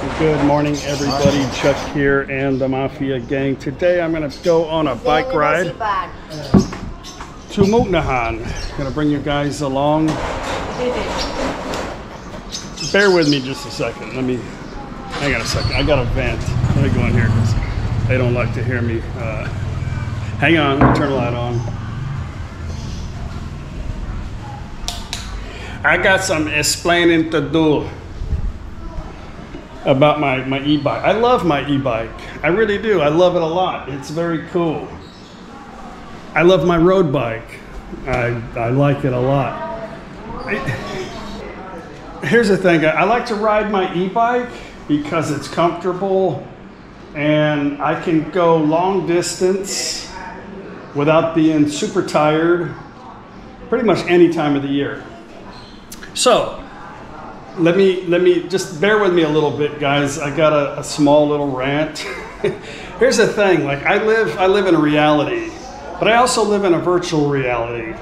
Good morning, everybody. Chuck here and the Mafia Gang. Today I'm going to go on a bike ride to Mukdahan. Going to bring you guys along. Bear with me just a second. Let me, hang on a second. I got a vent. Let me go in here because they don't like to hear me. Uh, hang on, let me turn the light on. I got some explaining to do about my, my e-bike. I love my e-bike. I really do. I love it a lot. It's very cool. I love my road bike. I, I like it a lot. Here's the thing. I like to ride my e-bike because it's comfortable and I can go long distance without being super tired pretty much any time of the year. So, let me let me just bear with me a little bit guys. I got a, a small little rant. Here's the thing like i live i live in a reality but i also live in a virtual reality.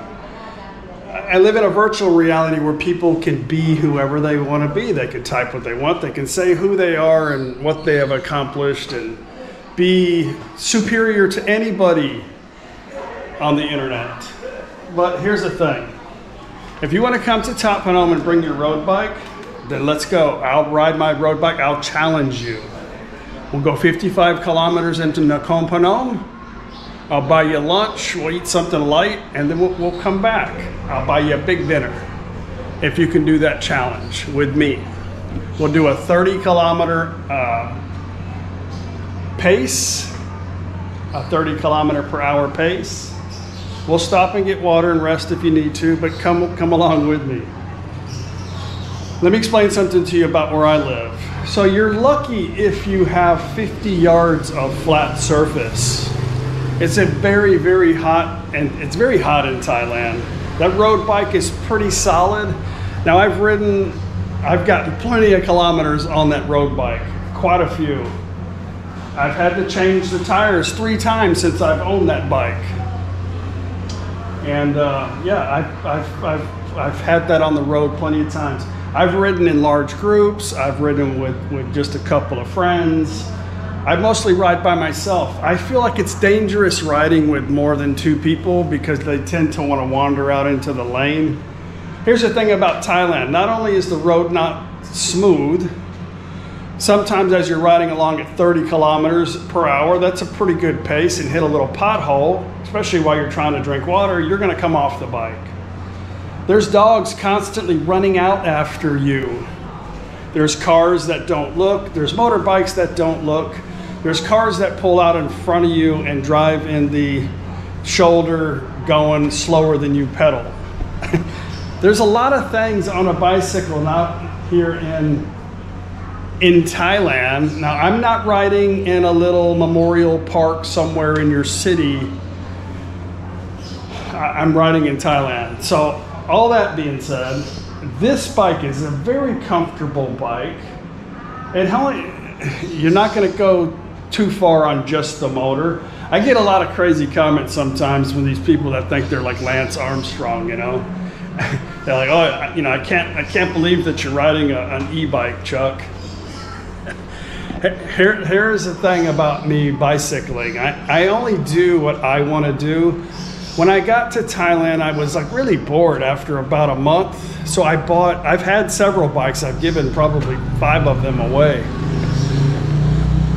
I live in a virtual reality where people can be whoever they want to be. They can type what they want they can say who they are and what they have accomplished and be superior to anybody on the internet. But here's the thing. If you want to come to Phanom and bring your road bike, then let's go. I'll ride my road bike. I'll challenge you. We'll go 55 kilometers into Nakhon. I'll buy you lunch. We'll eat something light, and then we'll, we'll come back. I'll buy you a big dinner if you can do that challenge with me. We'll do a 30 kilometer uh, pace, a 30 kilometer per hour pace. We'll stop and get water and rest if you need to, but come come along with me. Let me explain something to you about where I live. So you're lucky if you have 50 yards of flat surface. It's a very, very hot, and it's very hot in Thailand. That road bike is pretty solid. Now I've ridden, I've gotten plenty of kilometers on that road bike, quite a few. I've had to change the tires three times since I've owned that bike. And uh, yeah, I've, I've, I've, I've had that on the road plenty of times. I've ridden in large groups. I've ridden with, with just a couple of friends. I mostly ride by myself. I feel like it's dangerous riding with more than two people because they tend to want to wander out into the lane. Here's the thing about Thailand not only is the road not smooth, sometimes as you're riding along at 30 kilometers per hour, that's a pretty good pace and hit a little pothole, especially while you're trying to drink water, you're going to come off the bike. There's dogs constantly running out after you. There's cars that don't look. There's motorbikes that don't look. There's cars that pull out in front of you and drive in the shoulder going slower than you pedal. There's a lot of things on a bicycle not here in in Thailand. Now I'm not riding in a little memorial park somewhere in your city. I'm riding in Thailand. So all that being said, this bike is a very comfortable bike. And how you're not going to go too far on just the motor. I get a lot of crazy comments sometimes from these people that think they're like Lance Armstrong, you know. they're like, "Oh, you know, I can't I can't believe that you're riding a, an e-bike, Chuck." Here, here's the thing about me bicycling. I, I only do what I want to do when I got to Thailand, I was like really bored after about a month. So I bought, I've had several bikes. I've given probably five of them away.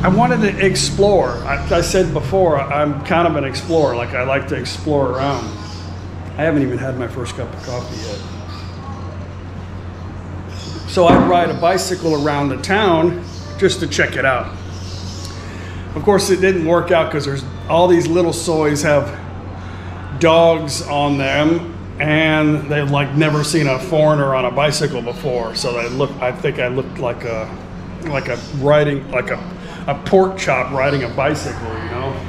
I wanted to explore. I, I said before, I'm kind of an explorer. Like I like to explore around. I haven't even had my first cup of coffee yet. So I ride a bicycle around the town just to check it out. Of course, it didn't work out because there's all these little sois have dogs on them and they've like never seen a foreigner on a bicycle before. So they look i think i looked like a like a riding like a, a pork chop riding a bicycle you know?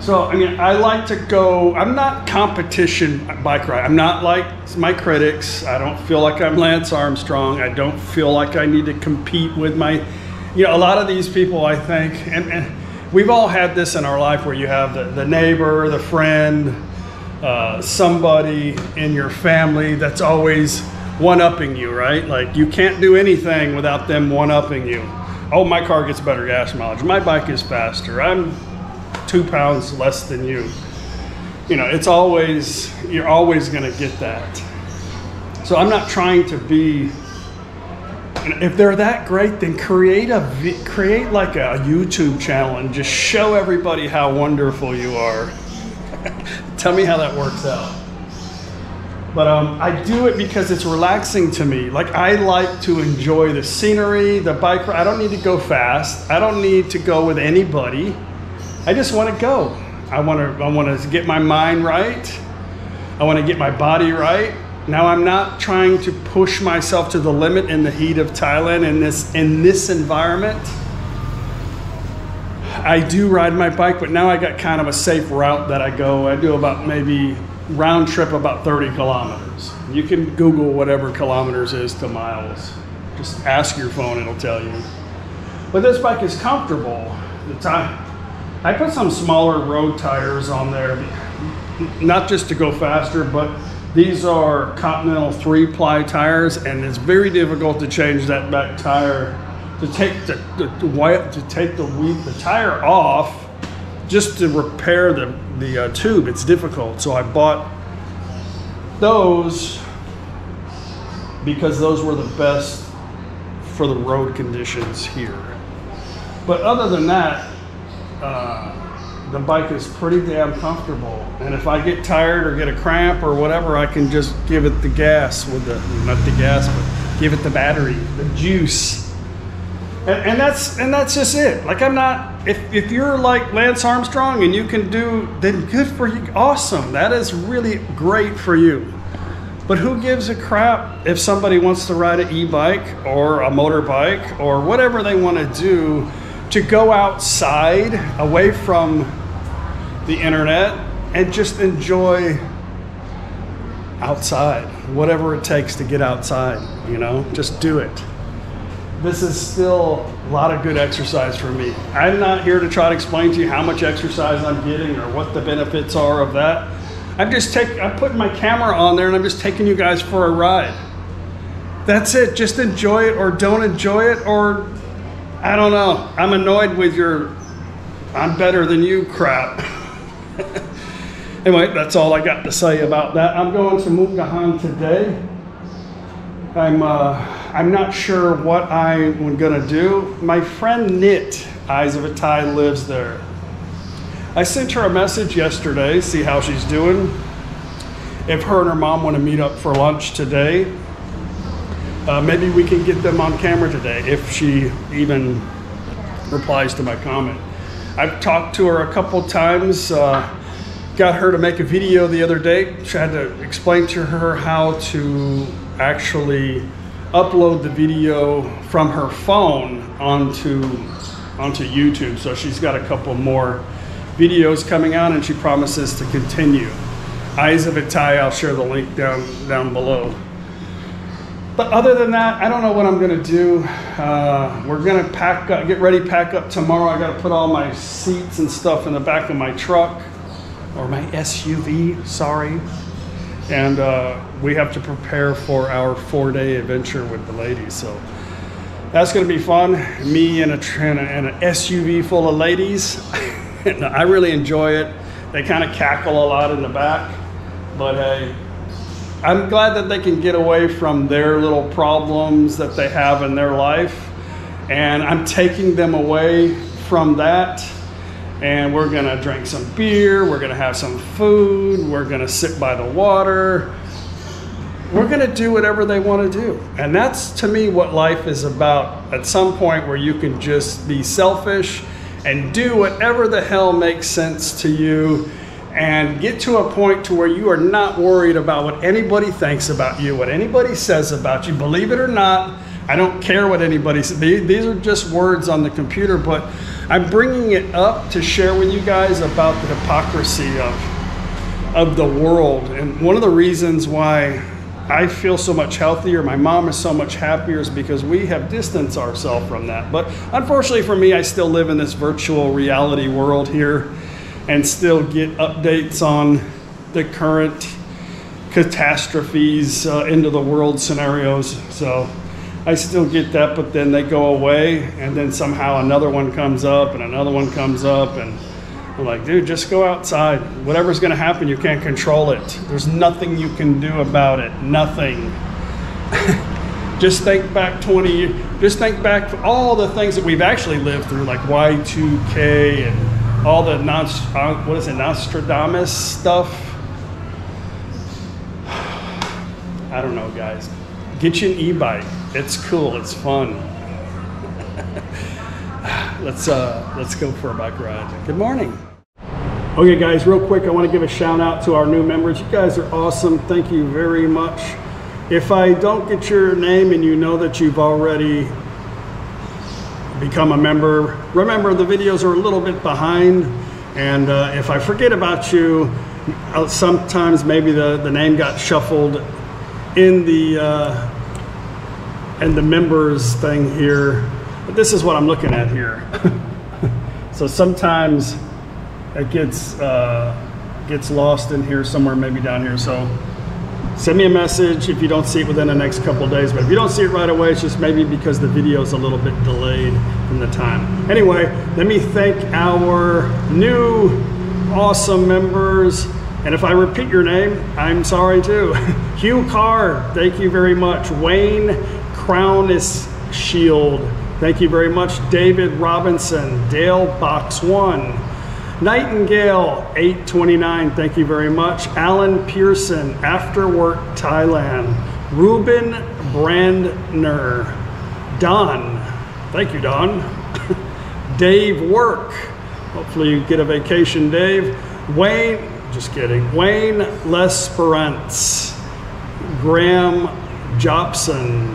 So i mean i like to go i'm not competition bike ride. I'm not like my critics. I don't feel like i'm lance armstrong. I don't feel like i need to compete with my you know a lot of these people i think and, and we've all had this in our life where you have the, the neighbor, the friend, uh, somebody in your family that's always one upping you, right? Like you can't do anything without them one upping you. Oh, my car gets better gas mileage. My bike is faster. I'm two pounds less than you. You know, it's always, you're always going to get that. So I'm not trying to be if they're that great, then create a create like a YouTube channel and just show everybody how wonderful you are. Tell me how that works out. But um, I do it because it's relaxing to me. Like I like to enjoy the scenery, the bike ride. I don't need to go fast. I don't need to go with anybody. I just want to go. I want to. I want to get my mind right. I want to get my body right. Now I'm not trying to push myself to the limit in the heat of Thailand in this in this environment. I do ride my bike, but now I got kind of a safe route that I go. I do about maybe round trip about 30 kilometers. You can Google whatever kilometers is to miles. Just ask your phone, it'll tell you. But this bike is comfortable. The time I put some smaller road tires on there, not just to go faster, but these are Continental three ply tires, and it's very difficult to change that back tire to take the, the, to take the the tire off just to repair the the uh, tube. It's difficult, so I bought those because those were the best for the road conditions here. But other than that. Uh, the bike is pretty damn comfortable. And if I get tired or get a cramp or whatever, I can just give it the gas with the, not the gas, but give it the battery, the juice. And, and that's and that's just it. Like I'm not. If if you're like Lance Armstrong and you can do, then good for you. Awesome. That is really great for you. But who gives a crap if somebody wants to ride an e-bike or a motorbike or whatever they want to do to go outside away from the internet and just enjoy outside, whatever it takes to get outside, you know, just do it. This is still a lot of good exercise for me. I'm not here to try to explain to you how much exercise I'm getting or what the benefits are of that. I'm just taking, I'm putting my camera on there and I'm just taking you guys for a ride. That's it. Just enjoy it or don't enjoy it or I don't know. I'm annoyed with your I'm better than you crap. anyway, that's all I got to say about that. I'm going to Mukdahan today. I'm uh, I'm not sure what I'm gonna do. My friend Knit, Eyes of a Thai, lives there. I sent her a message yesterday, see how she's doing. If her and her mom want to meet up for lunch today, uh, maybe we can get them on camera today if she even replies to my comment. I've talked to her a couple times. Uh, got her to make a video the other day. She had to explain to her how to actually upload the video from her phone onto onto YouTube. So she's got a couple more videos coming out, and she promises to continue. Eyes of a Thai. I'll share the link down down below. But other than that, I don't know what I'm gonna do. Uh, we're gonna pack up, get ready, pack up tomorrow. I gotta put all my seats and stuff in the back of my truck or my SUV, sorry. And uh, we have to prepare for our four day adventure with the ladies. So that's gonna be fun. Me and a, and, a, and an SUV full of ladies. I really enjoy it. They kind of cackle a lot in the back, but hey, I'm glad that they can get away from their little problems that they have in their life. And I'm taking them away from that. And we're going to drink some beer. We're going to have some food. We're going to sit by the water. We're going to do whatever they want to do. And that's to me what life is about at some point where you can just be selfish and do whatever the hell makes sense to you and get to a point to where you are not worried about what anybody thinks about you, what anybody says about you. Believe it or not, I don't care what anybody says. These are just words on the computer, but I'm bringing it up to share with you guys about the hypocrisy of of the world. And one of the reasons why I feel so much healthier, my mom is so much happier, is because we have distanced ourselves from that. But unfortunately for me, I still live in this virtual reality world here and still get updates on the current catastrophes, uh, end of the world scenarios. So I still get that, but then they go away, and then somehow another one comes up, and another one comes up, and I'm like, dude, just go outside. Whatever's going to happen, you can't control it. There's nothing you can do about it. Nothing. just think back 20 years. Just think back all the things that we've actually lived through, like Y2K and all the non, uh, what is it, Nostradamus stuff. I don't know, guys. Get you an e-bike. It's cool. It's fun. let's uh, let's go for a bike ride. Good morning. Okay, guys, real quick, I want to give a shout out to our new members. You guys are awesome. Thank you very much. If I don't get your name and you know that you've already become a member, remember the videos are a little bit behind. And uh, if I forget about you, uh, sometimes maybe the, the name got shuffled in the uh, in the members thing here. But this is what I'm looking at here. so sometimes it gets uh, gets lost in here somewhere, maybe down here. So send me a message if you don't see it within the next couple days. But if you don't see it right away, it's just maybe because the video is a little bit delayed from the time. Anyway, let me thank our new awesome members. And if I repeat your name, I'm sorry too. Hugh Carr, thank you very much. Wayne Crown is Shield, thank you very much. David Robinson, Dale Box One. Nightingale 829, thank you very much. Alan Pearson, After Work Thailand. Ruben Brandner. Don, thank you, Don. Dave Work, hopefully you get a vacation, Dave. Wayne, just kidding. Wayne Lesperance. Graham Jobson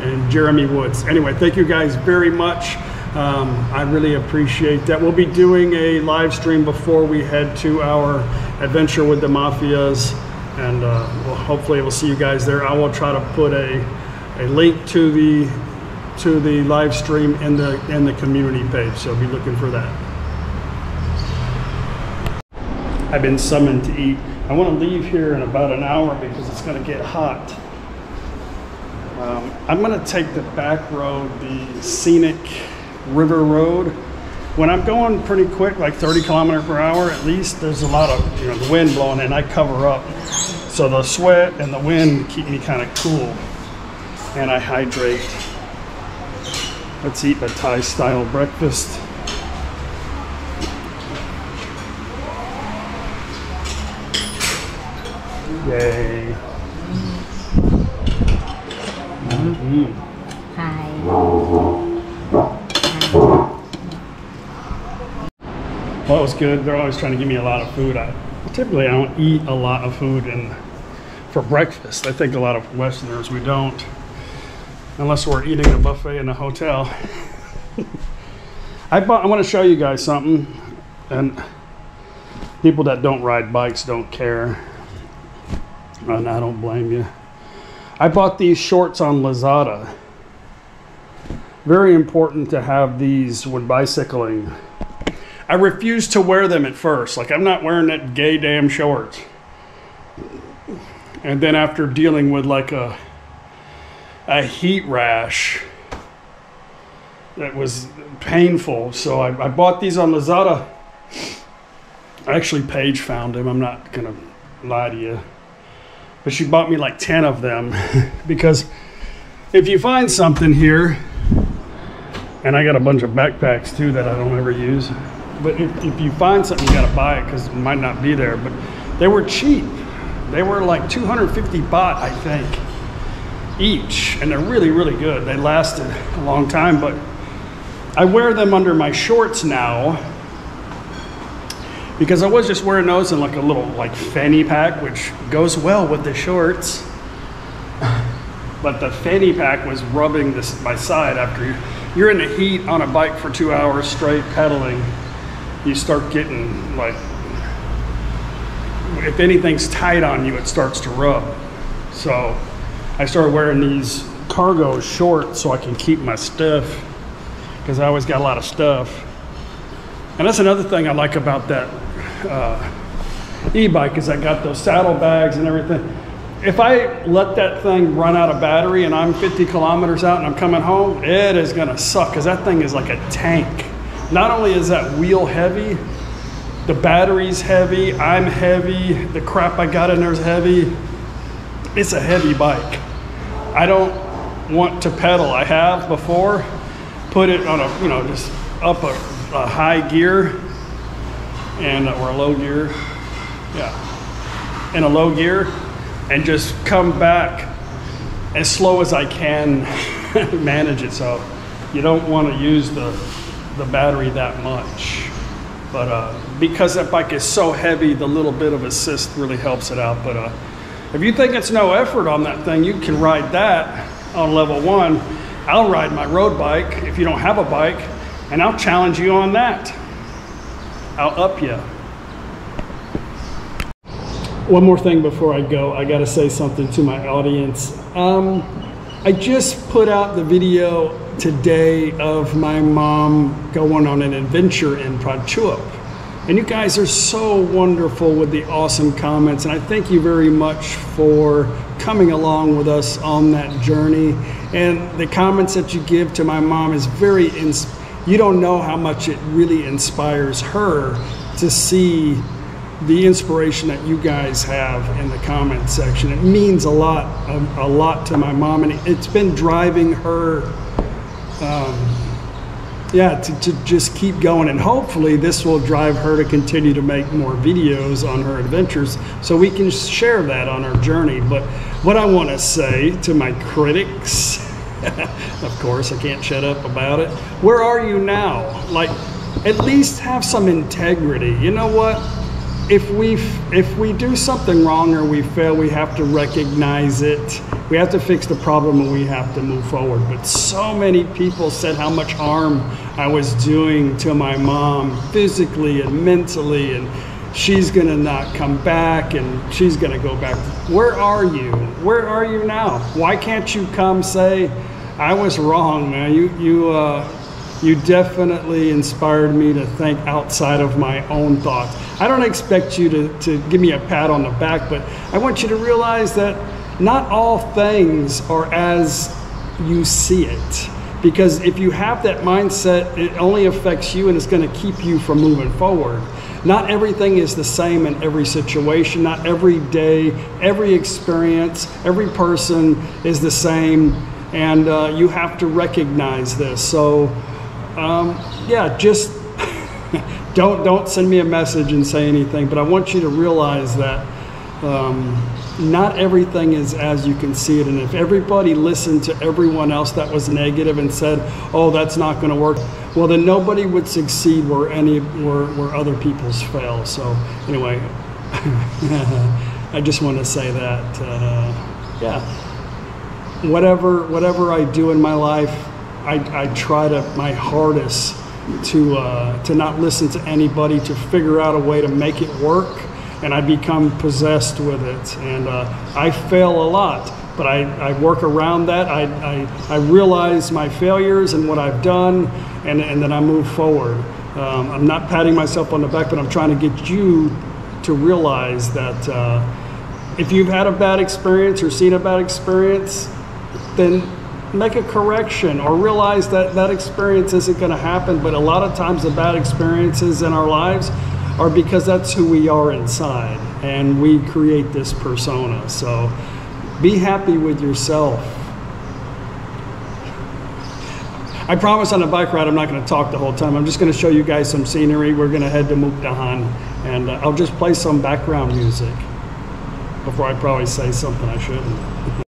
and Jeremy Woods. Anyway, thank you guys very much. Um, I really appreciate that. We'll be doing a live stream before we head to our adventure with the mafias, and uh, well, hopefully we'll see you guys there. I will try to put a, a link to the to the live stream in the in the community page, so be looking for that. I've been summoned to eat. I want to leave here in about an hour because it's going to get hot. Um, I'm going to take the back road, the scenic River Road. When I'm going pretty quick, like 30 kilometer per hour at least, there's a lot of, you know, the wind blowing and I cover up. So the sweat and the wind keep me kind of cool and I hydrate. Let's eat a Thai style breakfast. Yay. Mm-hmm. Hi. Well, it was good. They're always trying to give me a lot of food. I typically I don't eat a lot of food and for breakfast. I think a lot of Westerners we don't, unless we're eating a buffet in a hotel. I bought. I want to show you guys something, and people that don't ride bikes don't care, and I don't blame you. I bought these shorts on Lazada. Very important to have these when bicycling I refused to wear them at first. Like, I'm not wearing that gay damn shorts. And then after dealing with like a, a heat rash that was painful, so I, I bought these on Lazada. Actually, Paige found them. I'm not going to lie to you. But she bought me like 10 of them because if you find something here, and I got a bunch of backpacks too that I don't ever use but if, if you find something, you got to buy it because it might not be there. But they were cheap. They were like 250 baht, I think, each, and they're really, really good. They lasted a long time, but I wear them under my shorts now because I was just wearing those in like a little like fanny pack, which goes well with the shorts. But the fanny pack was rubbing this my side after you, you're in the heat on a bike for two hours straight pedaling you start getting like, if anything's tight on you, it starts to rub. So I started wearing these cargo shorts so I can keep my stuff because I always got a lot of stuff. And that's another thing I like about that uh, e-bike is I got those saddle bags and everything. if I let that thing run out of battery and I'm 50 kilometers out and I'm coming home, it is gonna suck because that thing is like a tank. Not only is that wheel heavy, the battery's heavy, I'm heavy, the crap I got in there is heavy. It's a heavy bike. I don't want to pedal. I have before, put it on a, you know, just up a, a high gear and uh, or a low gear. Yeah. In a low gear and just come back as slow as I can manage it. So you don't want to use the, the battery that much. But uh, because that bike is so heavy, the little bit of assist really helps it out. But uh, if you think it's no effort on that thing, you can ride that on level one. I'll ride my road bike if you don't have a bike, and I'll challenge you on that. I'll up you. One more thing before I go, I got to say something to my audience. Um, I just put out the video today of my mom going on an adventure in Prachuap. And you guys are so wonderful with the awesome comments. And I thank you very much for coming along with us on that journey. And the comments that you give to my mom is very, ins- you don't know how much it really inspires her to see the inspiration that you guys have in the comment section. It means a lot, a, a lot to my mom, and it's been driving her, um, yeah, to, to just keep going. And hopefully, this will drive her to continue to make more videos on her adventures so we can share that on our journey. But what I want to say to my critics, of course, I can't shut up about it. Where are you now? Like, at least have some integrity. You know what? if we if we do something wrong or we fail, we have to recognize it. We have to fix the problem and we have to move forward. But so many people said how much harm I was doing to my mom physically and mentally and she's going to not come back and she's going to go back. Where are you? Where are you now? Why can't you come say I was wrong, man? You you uh you definitely inspired me to think outside of my own thoughts. I don't expect you to, to give me a pat on the back, but I want you to realize that not all things are as you see it. Because if you have that mindset, it only affects you and it's going to keep you from moving forward. Not everything is the same in every situation, not every day, every experience, every person is the same, and uh, you have to recognize this. So, um, yeah, just don't don't send me a message and say anything. But I want you to realize that um, not everything is as you can see it. And if everybody listened to everyone else that was negative and said, "Oh, that's not going to work," well, then nobody would succeed where any where, where other people's fail. So anyway, I just want to say that uh, yeah, whatever whatever I do in my life I, I try to my hardest to uh, to not listen to anybody to figure out a way to make it work and I become possessed with it. And uh, I fail a lot but I, I work around that. I, I, I, realize my failures and what I've done and, and then I move forward. Um, I'm not patting myself on the back but I'm trying to get you to realize that uh, if you've had a bad experience or seen a bad experience then make a correction or realize that that experience isn't going to happen. But a lot of times, the bad experiences in our lives are because that's who we are inside and we create this persona. So be happy with yourself. I promise on a bike ride, I'm not going to talk the whole time. I'm just going to show you guys some scenery. We're going to head to Mukdahan and uh, I'll just play some background music before I probably say something I shouldn't.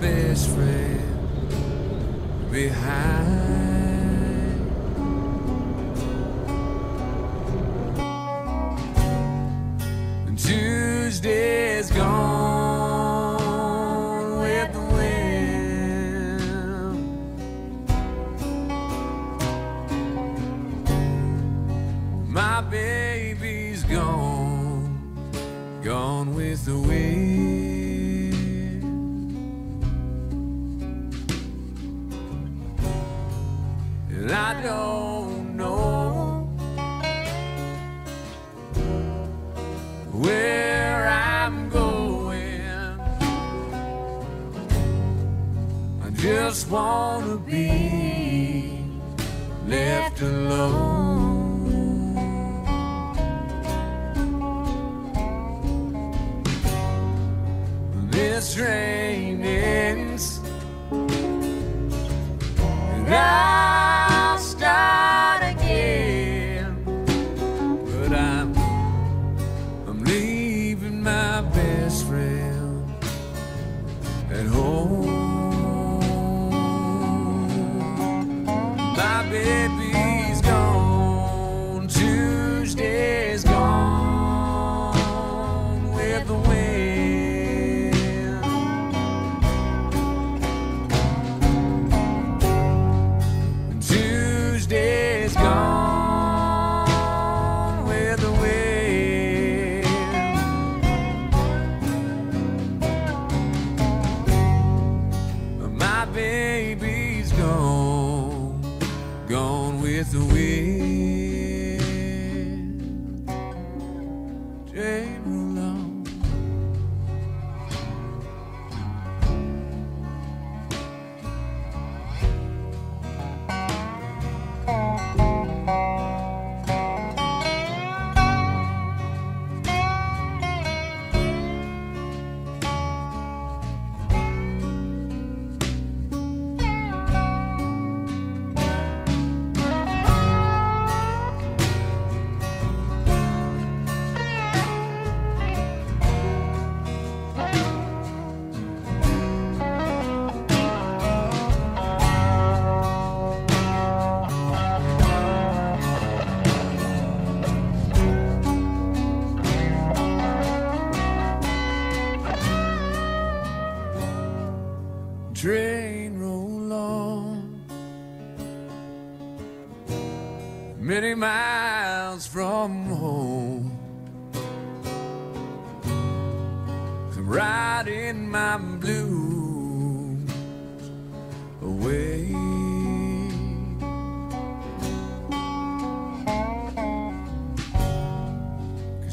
best friend behind.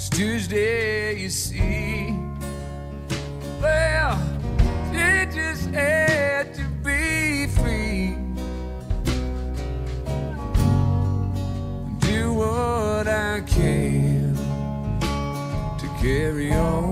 It's Tuesday, you see. Well, it just had to be free. Do what I can to carry on.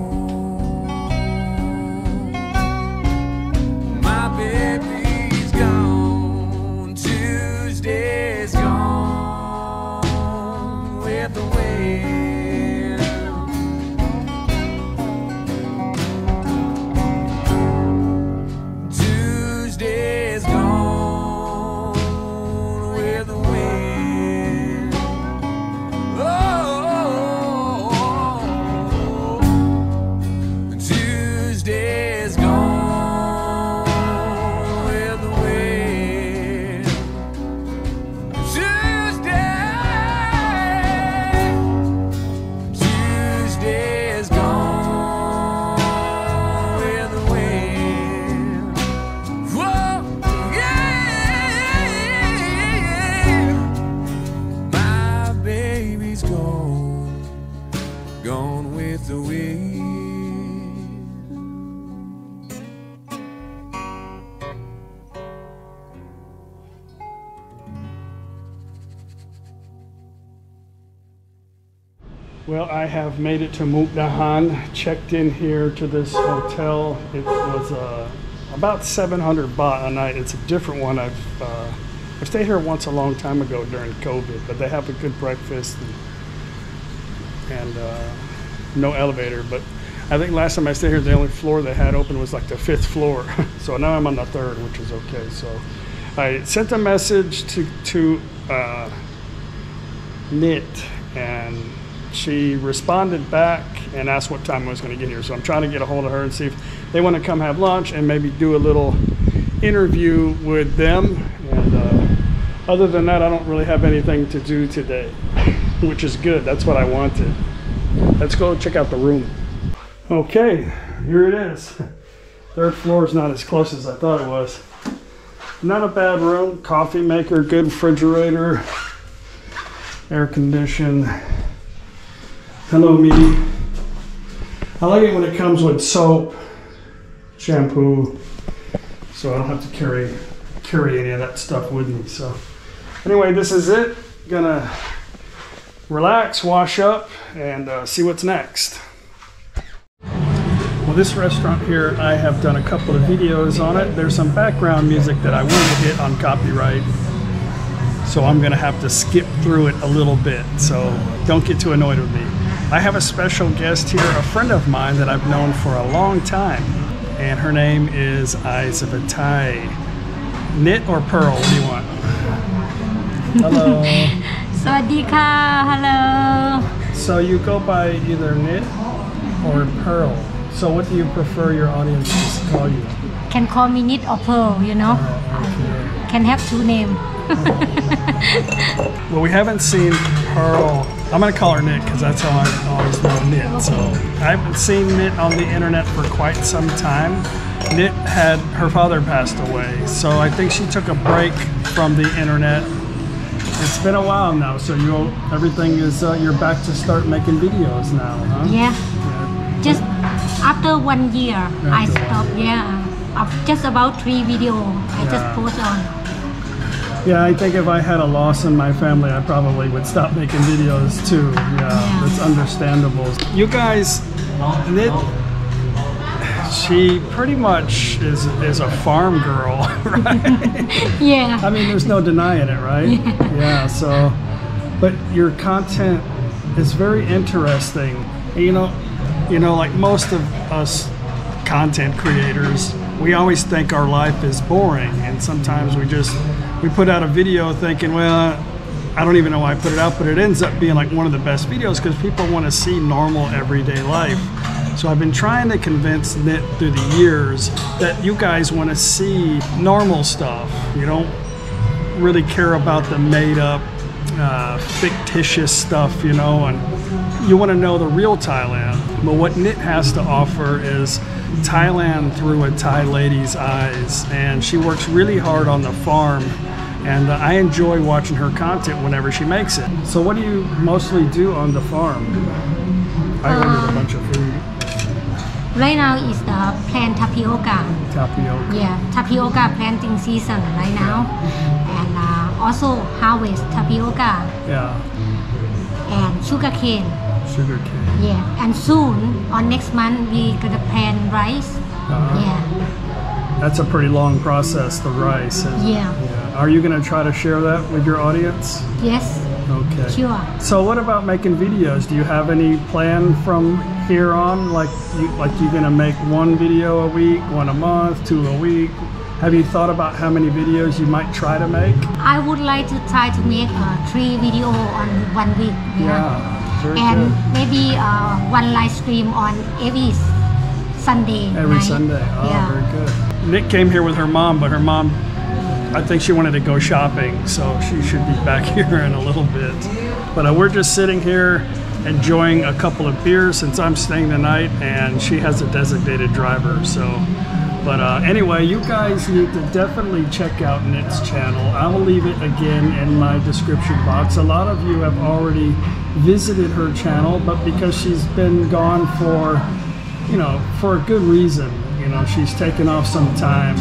have made it to Mukdahan. Checked in here to this hotel. It was uh, about 700 baht a night. It's a different one. I've uh, I've stayed here once a long time ago during COVID, but they have a good breakfast and, and uh, no elevator. But I think last time I stayed here, the only floor they had open was like the fifth floor. so now I'm on the third, which is okay. So I sent a message to to uh, Knit and she responded back and asked what time I was going to get here. So I'm trying to get a hold of her and see if they want to come have lunch and maybe do a little interview with them. And uh, other than that, I don't really have anything to do today, which is good. That's what I wanted. Let's go check out the room. Okay, here it is. Third floor is not as close as I thought it was. Not a bad room. Coffee maker, good refrigerator, air conditioned. Hello, me. I like it when it comes with soap, shampoo, so I don't have to carry carry any of that stuff with me. So, anyway, this is it. Gonna relax, wash up, and uh, see what's next. Well, this restaurant here, I have done a couple of videos on it. There's some background music that I want to hit on copyright. So I'm gonna have to skip through it a little bit. So don't get too annoyed with me. I have a special guest here, a friend of mine that I've known for a long time, and her name is Eyes of a Thai. Knit or pearl? What do you want? Hello. Sawadika. Hello. So you go by either knit or pearl. So what do you prefer your audience to call you? Can call me knit or pearl. You know. Uh, okay. Can have two names. well, we haven't seen pearl I'm gonna call her Knit because that's how I always know Knit. So I haven't seen Knit on the internet for quite some time. Knit had her father passed away, so I think she took a break from the internet. It's been a while now, so you everything is uh, you're back to start making videos now, huh? yeah just after one year I After one stopped yeah of just about three video I just Yeah. post on Yeah, I think if I had a loss in my family, I probably would stop making videos too. Yeah, Yeah. it's understandable. You guys, Knit, she pretty much is is a farm girl, right? yeah I mean, there's no denying it, right? Yeah. So, but your content is very interesting. You know, you know, like most of us content creators, we always think our life is boring, and sometimes we just we put out a video thinking, well. I don't even know why I put it out, but it ends up being like one of the best videos because people want to see normal everyday life. So I've been trying to convince Knit through the years that you guys want to see normal stuff. You don't really care about the made up, uh, fictitious stuff, you know, and you want to know the real Thailand. But what Knit has to offer is Thailand through a Thai lady's eyes. And she works really hard on the farm. And uh, I enjoy watching her content whenever she makes it. So, what do you mostly do on the farm? I ordered a bunch of food, right now is the plant tapioca tapioca. yeah tapioca planting season right now and uh, also harvest tapioca Yeah, and sugarcane sugar cane. Yeah, and soon on next month we gonna plant rice. Uh-huh. Yeah, That's a pretty long process, the rice. And, Yeah. Are you going to try to share that with your audience? yes, Okay. sure. So, what about making videos? Do you have any plan from here on? Like, you like you're gonna make one video a week, one a month, two a week? Have you thought about how many videos you might try to make? I would like to try to make uh, three video on one week. Yeah, very and good. maybe uh, one live stream on every Sunday. Every night. Sunday. Oh, yeah. very good. Nick came here with her mom, but her mom, I think she wanted to go shopping, so she should be back here in a little bit. But uh, we're just sitting here enjoying a couple of beers since I'm staying the night, and she has a designated driver. So, but uh, anyway, you guys need to definitely check out Nick's channel. I will leave it again in my description box. A lot of you have already visited her channel, but because she's been gone for you know, for a good reason. You know, she's taken off some time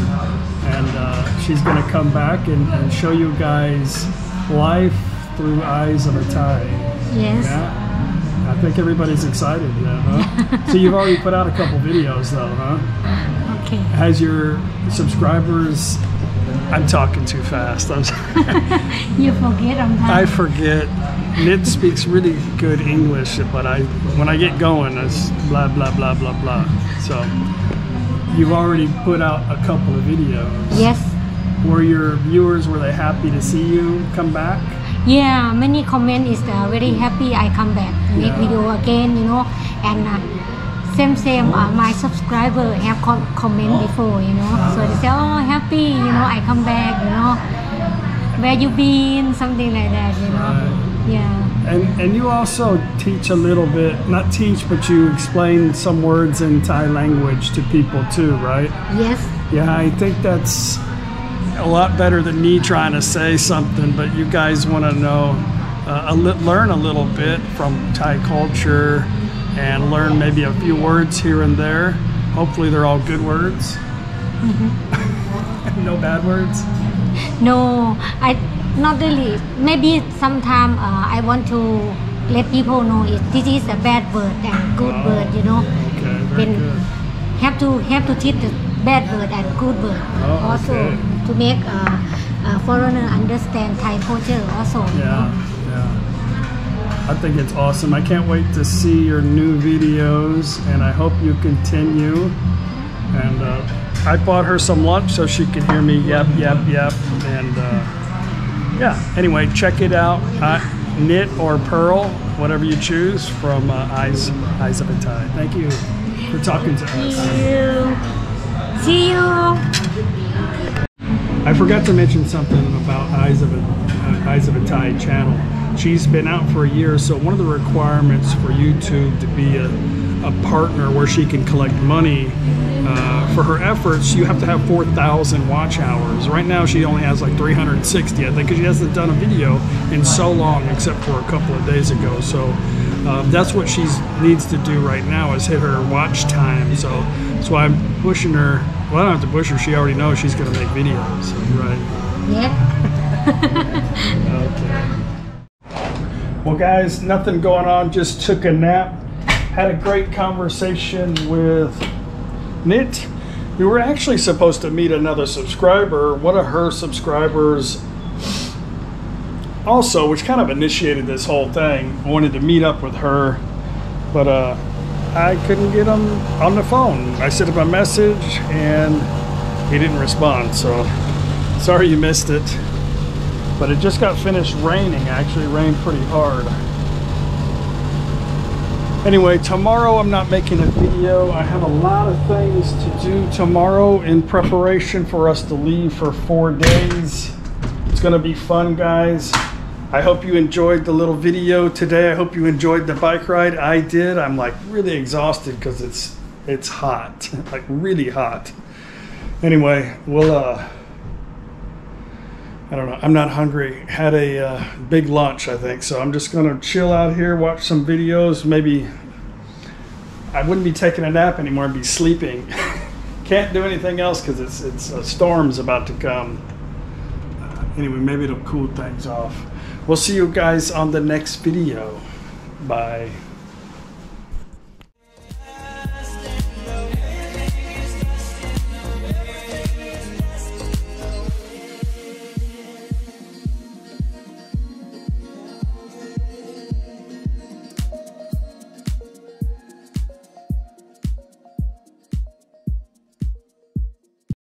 and uh, she's going to come back and, and show you guys life through eyes of a Thai. Yes. Yeah. I think everybody's excited, yeah, huh? so you've already put out a couple videos though, huh? Okay. Has your subscribers? I'm talking too fast. I'm sorry. You forget sometimes. I forget. Nid speaks really good English, but I when I get going, it's blah blah blah blah blah. So you've already put out a couple of videos. yes. Were your viewers were they happy to see you come back? Yeah, many comment is uh, very happy I come back make Yeah. video again, you know, and uh, same same uh, my subscriber have com- comment before, you know, so they say oh happy, you know, I come back, you know, where you been, something like that, you know, yeah, And and you also teach a little bit, not teach, but you explain some words in Thai language to people too, right? yes, Yeah, I think that's a lot better than me trying to say something, but you guys want to know, uh, a li- learn a little bit from Thai culture and learn maybe a few words here and there. Hopefully, they're all good words. no bad words. no, I not really. Maybe sometime uh, I want to let people know if this is a bad word and good Oh. word, you know. Okay, very When good. have to have to teach the bad word and good word Oh, also okay. to make uh, uh, foreigner understand Thai culture also. you Yeah, know. yeah. I think it's awesome. I can't wait to see your new videos, and I hope you continue. And uh, I bought her some lunch so she can hear me yap, yap, yap. And uh, yeah, anyway, check it out. Uh, Nit or Pearl, whatever you choose, from uh, Eyes, Eyes of a Thai. Thank you for talking to us. See you. See you. I forgot to mention something about Eyes of a uh, Eyes of a Thai channel. She's been out for a year, so one of the requirements for YouTube to be a, a partner where she can collect money uh, for her efforts, you have to have 4,000 watch hours. Right now, she only has like 360, I think, because she hasn't done a video in so long, except for a couple of days ago. So uh, that's what she needs to do right now is hit her watch time. So that's why I'm pushing her. Well, I don't have to push her. She already knows she's going to make videos. Right. Yeah. Okay. Well, guys, nothing going on. Just took a nap. Had a great conversation with Nit. We were actually supposed to meet another subscriber. One of her subscribers, also, which kind of initiated this whole thing, wanted to meet up with her, but uh, I couldn't get him on the phone. I sent him a message and he didn't respond. So sorry you missed it but it just got finished raining actually it rained pretty hard anyway tomorrow i'm not making a video. I have a lot of things to do tomorrow in preparation for us to leave for four days. It's to be fun guys. I hope you enjoyed the little video today. I hope you enjoyed the bike ride. I did. I'm like really exhausted because it's it's hot. Like really hot. Anyway we'll uh I don't know. I'm not hungry. Had a uh, big lunch, I think. So I'm just going to chill out here, watch some videos. Maybe I wouldn't be taking a nap anymore. I'd be sleeping. Can't do anything else because it's it's a storm's about to come. Uh, anyway, maybe it'll cool things off. We'll see you guys on the next video. Bye.